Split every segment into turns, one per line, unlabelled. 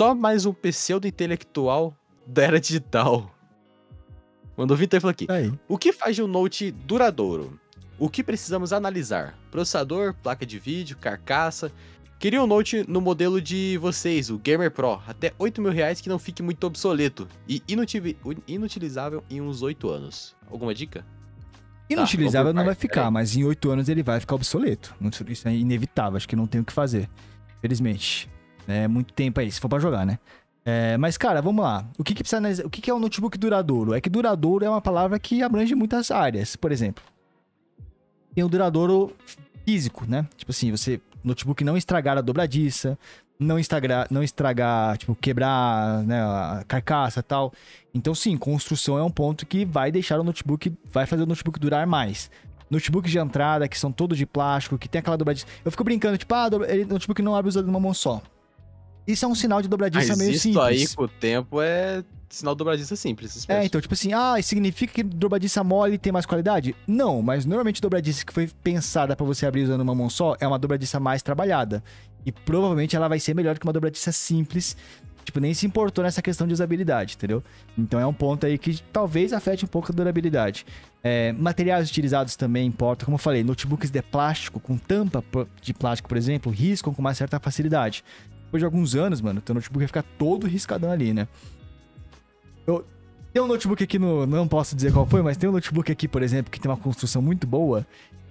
só mais um pseudo-intelectual da era digital. Mandou Vitor falou aqui.
Aí.
O que faz de um Note duradouro? O que precisamos analisar? Processador, placa de vídeo, carcaça. Queria um Note no modelo de vocês, o Gamer Pro, até 8 mil reais que não fique muito obsoleto e inutil- inutilizável em uns 8 anos. Alguma dica?
Inutilizável
vamos por
não vai ficar,
peraí.
mas em oito anos ele vai ficar obsoleto. Isso é inevitável, acho que não tem o que fazer. Felizmente. É muito tempo aí, se for pra jogar, né? É, mas, cara, vamos lá. O que, que precisa analisar- O que, que é um notebook duradouro? É que duradouro é uma palavra que abrange muitas áreas. Por exemplo, tem o duradouro físico, né? Tipo assim, você. Notebook não estragar a dobradiça, não estragar, não estragar, tipo, quebrar né, a carcaça tal. Então, sim, construção é um ponto que vai deixar o notebook, vai fazer o notebook durar mais. Notebooks de entrada, que são todos de plástico, que tem aquela dobradiça. Eu fico brincando, tipo, ah, notebook não abre usando numa mão só. Isso é um sinal de dobradiça
Mas
meio
isso
simples.
aí com o tempo é sinal dobradiça simples.
É,
espécie.
então, tipo assim, ah, isso significa que dobradiça mole tem mais qualidade? Não, mas normalmente dobradiça que foi pensada pra você abrir usando uma mão só é uma dobradiça mais trabalhada. E provavelmente ela vai ser melhor que uma dobradiça simples. Tipo, nem se importou nessa questão de usabilidade, entendeu? Então é um ponto aí que talvez afete um pouco a durabilidade. É, materiais utilizados também importam. Como eu falei, notebooks de plástico, com tampa de plástico, por exemplo, riscam com uma certa facilidade. Depois de alguns anos, mano, teu notebook vai ficar todo riscadão ali, né? Eu, tem um notebook aqui no. Não posso dizer qual foi, mas tem um notebook aqui, por exemplo, que tem uma construção muito boa.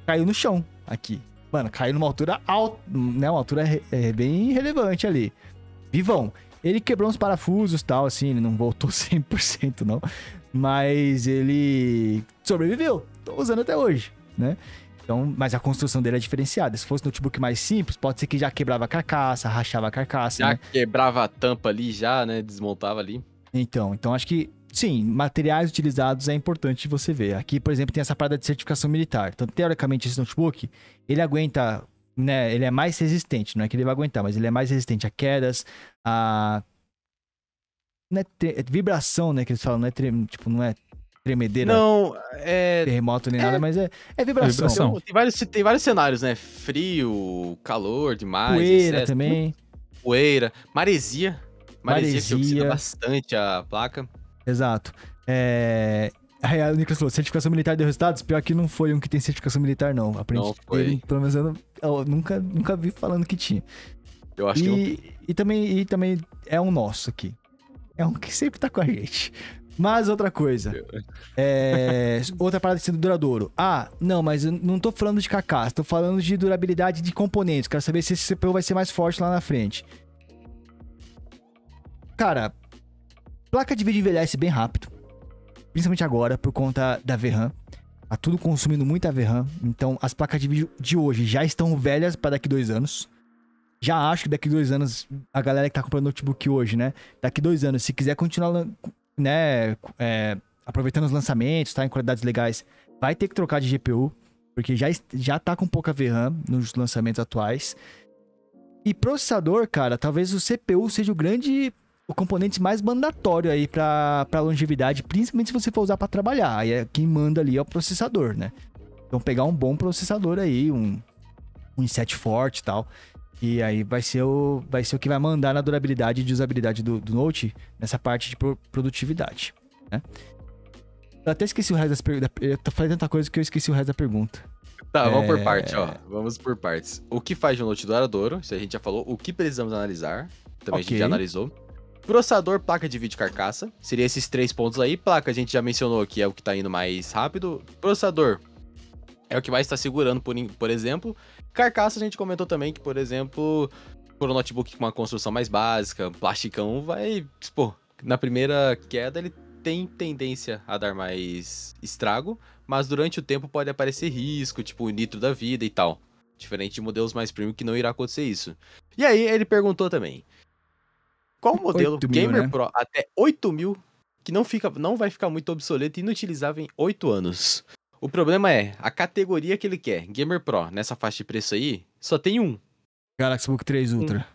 Caiu no chão aqui. Mano, caiu numa altura alta, né? Uma altura re- é, bem relevante ali. Vivão. Ele quebrou uns parafusos e tal, assim, ele não voltou 100% não. Mas ele sobreviveu. Tô usando até hoje, né? Então, mas a construção dele é diferenciada. Se fosse notebook mais simples, pode ser que já quebrava a carcaça, rachava a carcaça,
Já
né?
quebrava a tampa ali, já, né? Desmontava ali.
Então, então acho que sim, materiais utilizados é importante você ver. Aqui, por exemplo, tem essa parada de certificação militar. Então, teoricamente, esse notebook, ele aguenta, né, ele é mais resistente, não é que ele vai aguentar, mas ele é mais resistente a quedas, a não é tre- é vibração, né, que eles falam, não é tipo, não é tremedeira,
Não, é.
terremoto nem nada, mas é, é vibração.
vibração.
Então, tem, vários, tem vários cenários, né? Frio, calor demais.
Poeira
excesso,
também.
Poeira, maresia. Maresia, que oxida
Maresia.
bastante a placa.
Exato. É... Aí a Nicolas falou, certificação militar deu resultados? Pior que não foi um que tem certificação militar, não. Aprendi.
Não foi.
Ele, pelo menos eu, não- eu nunca, nunca vi falando que tinha.
Eu acho que não
e, e, também, e também é um nosso aqui. É um que sempre tá com a gente. Mas outra coisa. É, outra parada sendo duradouro. Ah, não, mas eu não tô falando de carcaça, tô falando de durabilidade de componentes. Quero saber se esse CPU vai ser mais forte lá na frente. Cara, placa de vídeo envelhece bem rápido. Principalmente agora, por conta da VRAM. Tá tudo consumindo muita VRAM. Então, as placas de vídeo de hoje já estão velhas para daqui dois anos. Já acho que daqui dois anos, a galera que tá comprando notebook hoje, né? Daqui dois anos, se quiser continuar, né? é, aproveitando os lançamentos, tá? Em qualidades legais, vai ter que trocar de GPU. Porque já, já tá com pouca VRAM nos lançamentos atuais. E processador, cara, talvez o CPU seja o grande o componente mais mandatório aí pra longevidade, principalmente se você for usar pra trabalhar. Aí é quem manda ali é o processador, né? Então pegar um bom processador aí, um, um i7 forte e tal. E aí vai ser o, vai ser o que vai mandar na durabilidade e de usabilidade do, do Note nessa parte de pro- produtividade, né? Eu até esqueci o resto das perguntas. Eu falando tanta coisa que eu esqueci o resto da pergunta.
Tá, vamos por
É.
parte, ó. Vamos por partes. O que faz de um note duradouro? Isso a gente já falou. O que precisamos analisar? Também a
Ok.
gente já analisou. Processador, placa de vídeo e carcaça. Seria esses três pontos aí. Placa a gente já mencionou que é o que tá indo mais rápido. Processador é o que mais tá segurando, por, por exemplo. Carcaça a gente comentou também que, por exemplo, por um notebook com uma construção mais básica, plasticão, vai. Pô, na primeira queda ele tem tendência a dar mais estrago, mas durante o tempo pode aparecer risco, tipo o nitro da vida e tal. Diferente de modelos mais premium que não irá acontecer isso. E aí ele perguntou também: qual modelo
8 mil,
Gamer
né?
Pro até 8 mil que não, fica, não vai ficar muito obsoleto e inutilizável em 8 anos? O problema é, a categoria que ele quer, Gamer Pro, nessa faixa de preço aí, só tem um.
Galaxy Book 3 Ultra.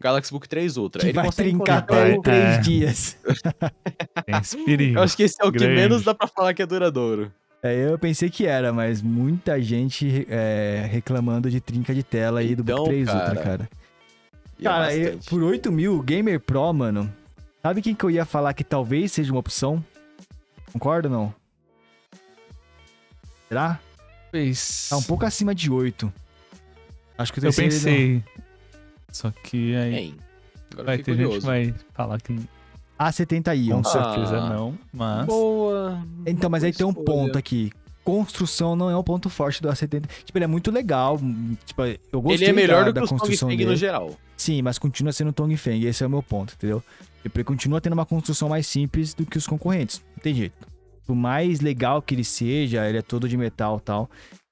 Galaxy Book 3 Ultra.
Que
ele
vai trincar até em 3
é.
dias.
Tem perigo.
Eu acho que esse é o que
Grande.
menos dá pra falar que é duradouro.
É, eu pensei que era, mas muita gente é, reclamando de trinca de tela aí do
Então,
Book 3 Ultra,
cara,
cara.
E é
Cara, eu-
bastante.
por 8 mil, Gamer Pro, mano. Sabe quem que eu ia falar que talvez seja uma opção? Concorda ou não? Será?
Fez.
Tá um pouco acima de 8. Acho que o
Eu
terceiro ele
pensei. Só que aí
Hein? Agora
vai
eu
ter
fiquei
gente
curioso.
que vai falar que
não- A70 Ion.
com certeza
Ah.
não, mas.
Boa.
Então, mas aí tem um
Escolha.
ponto aqui. Construção não é um ponto forte do A70. Tipo, ele é muito legal. Tipo, eu gostei
Ele é melhor
da,
do
da
que Tong
construção
Feng
dele.
no geral.
Sim, mas continua sendo Tong Feng. Esse é o meu ponto, entendeu? Tipo, ele continua tendo uma construção mais simples do que os concorrentes. Não tem jeito. Por mais legal que ele seja, ele é todo de metal e tal.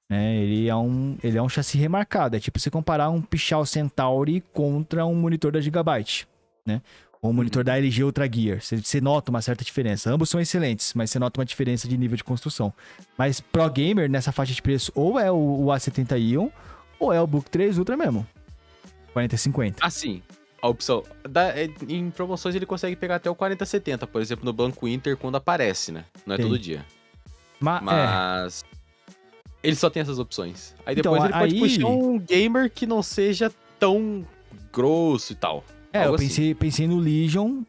Né? Ele, é um, ele é um chassi remarcado. É tipo você comparar um Pichal Centauri contra um monitor da Gigabyte. Né? Ou um monitor da LG Ultra Gear. Você, você nota uma certa diferença. Ambos são excelentes, mas você nota uma diferença de nível de construção. Mas Pro Gamer, nessa faixa de preço, ou é o, o A70 Ion, ou é o Book 3 Ultra mesmo. 4050.
Assim, a opção. da- é, em promoções ele consegue pegar até o 4070, por exemplo, no Banco Inter, quando aparece, né? Não é
Sim.
todo dia.
Ma- é.
Mas. Ele só tem essas opções. Aí
Então,
depois ele pode
aí-
puxar um gamer que não seja tão grosso e tal.
É, eu
assim.
pensei, pensei no Legion.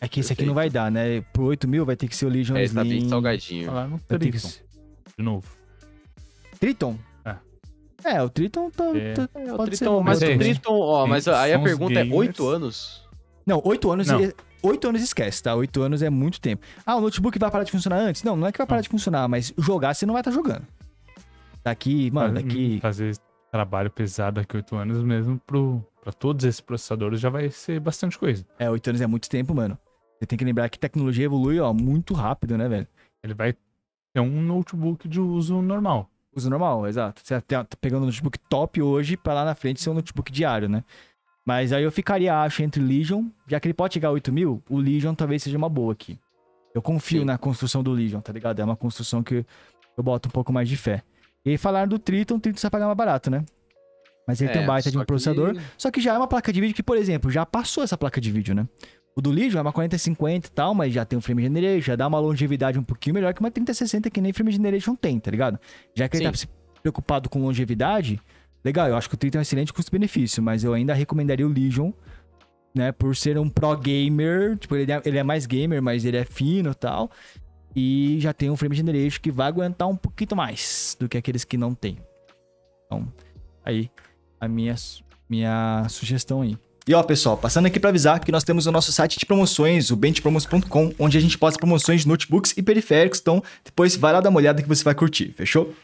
É que esse aqui não vai dar, né? Por 8 mil vai ter que ser o Legion
É, tá bem
Slim.
salgadinho.
Triton,
ser-
de novo.
Triton?
É.
É, o Triton tá.
É.
tá-
É, o
pode ser
Triton, mas o. Triton, ó, mas aí a pergunta é. 8 anos?
Não, 8 anos.
Não.
é- 8 anos esquece, tá? 8 anos é muito tempo. Ah, o notebook vai parar de funcionar antes? Não, não é que vai parar
Não.
de funcionar, mas jogar você não vai estar jogando. Daqui, mano, daqui.
Fazer trabalho pesado daqui 8 anos mesmo pro, pra todos esses processadores já vai ser bastante coisa.
É, 8 anos é muito tempo, mano. Você tem que lembrar que tecnologia evolui, ó, muito rápido, né, velho?
Ele vai ter um notebook de uso normal.
Uso normal, exato. Você tá tá pegando um notebook top hoje pra lá na frente ser um notebook diário, né? Mas aí eu ficaria, acho, entre Legion, já que ele pode chegar a 8 mil, o Legion talvez seja uma boa aqui. Eu confio
Sim.
na construção do Legion, tá ligado? É uma construção que eu boto um pouco mais de fé. E aí falaram do Triton, o Triton vai pagar mais barato, né? Mas ele tem um baita de um
É, só que-
processador. Só que já é uma placa de vídeo que, por exemplo, já passou essa placa de vídeo, né? O do Legion é uma 4050 e tal, mas já tem um frame generation, já dá uma longevidade um pouquinho melhor que uma 3060 que nem frame generation tem, tá ligado? Já que ele tá
Sim.
se preocupado com longevidade, legal, eu acho que o 30 é um excelente custo-benefício, mas eu ainda recomendaria o Legion, né, por ser um pro gamer, tipo, ele é, ele é mais gamer, mas ele é fino e tal, e já tem um frame generation que vai aguentar um pouquinho mais do que aqueles que não tem. Então, aí, a minha, minha sugestão aí. E ó, pessoal, passando aqui para avisar que nós temos o nosso site de promoções, o benchpromos.com, onde a gente posta promoções de notebooks e periféricos. Então, depois vai lá dar uma olhada que você vai curtir, fechou?